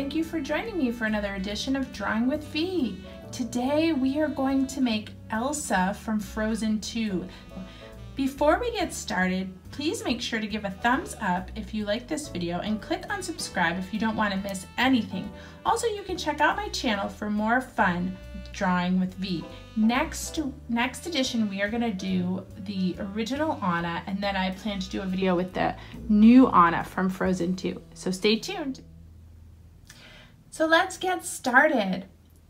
Thank you for joining me for another edition of Drawing with Vee. Today we are going to make Elsa from Frozen 2. Before we get started, please make sure to give a thumbs up if you like this video and click on subscribe if you don't want to miss anything. Also, you can check out my channel for more fun drawing with Vee. Next, next edition, we are gonna do the original Anna, and then I plan to do a video with the new Anna from Frozen 2. So stay tuned. So let's get started.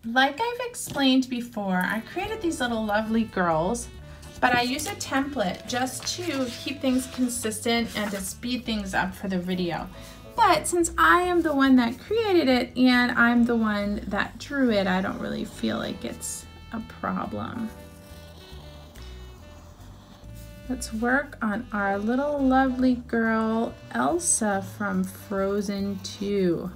Like I've explained before, I created these little lovely girls, but I use a template just to keep things consistent and to speed things up for the video. But since I am the one that created it and I'm the one that drew it, I don't really feel like it's a problem. Let's work on our little lovely girl, Elsa from Frozen 2.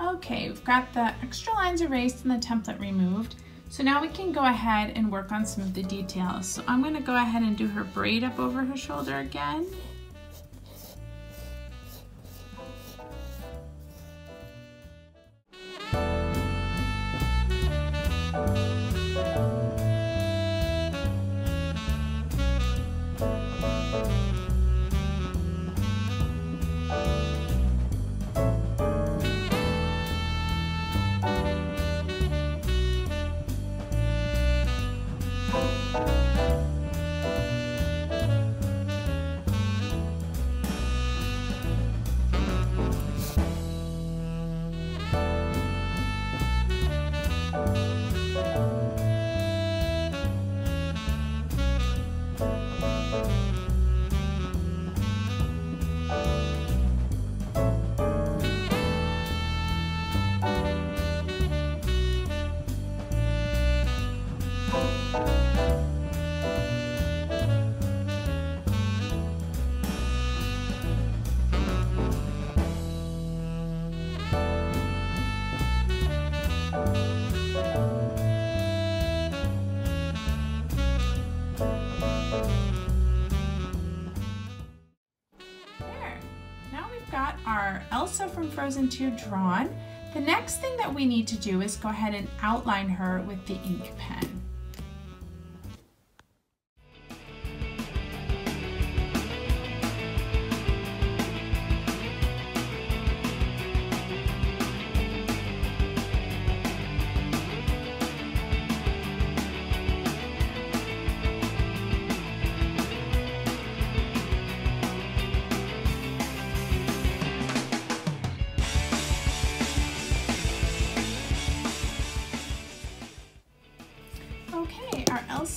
Okay, we've got the extra lines erased and the template removed. So now we can go ahead and work on some of the details. So I'm gonna go ahead and do her braid up over her shoulder again. Frozen 2 drawn. The next thing that we need to do is go ahead and outline her with the ink pen.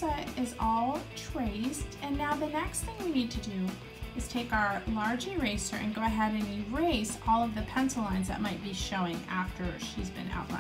Elsa is all traced, and now the next thing we need to do is take our large eraser and go ahead and erase all of the pencil lines that might be showing after she's been outlined.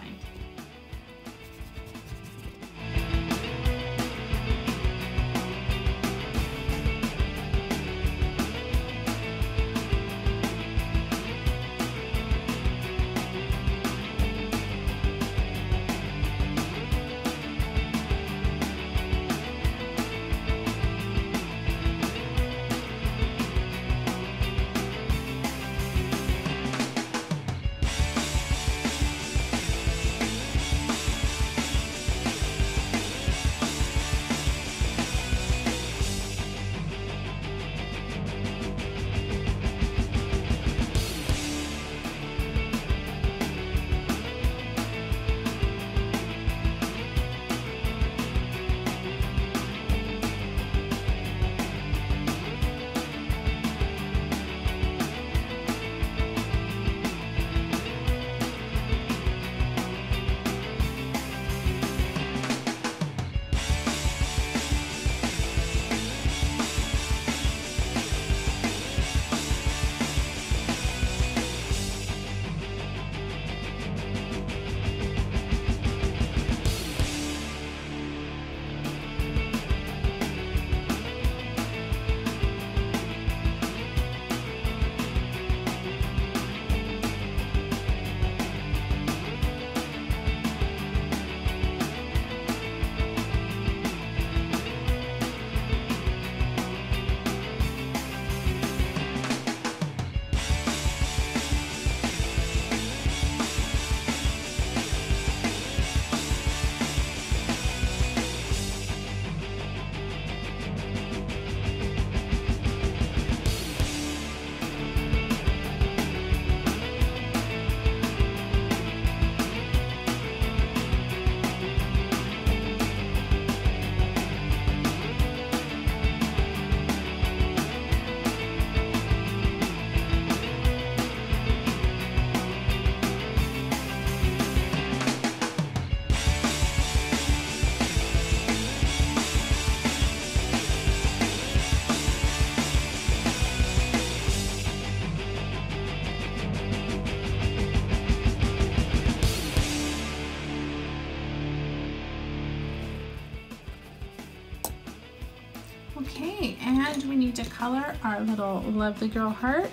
Okay, and we need to color our little lovely girl heart.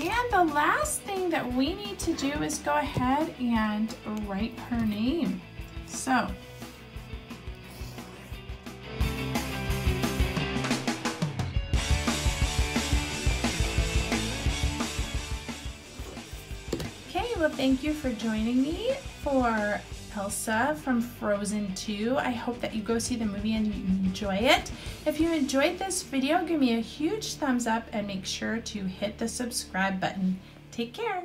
And the last thing that we need to do is go ahead and write her name. So, Okay, well thank you for joining me for Elsa from Frozen 2. I hope that you go see the movie and you enjoy it. If you enjoyed this video, give me a huge thumbs up and make sure to hit the subscribe button. Take care.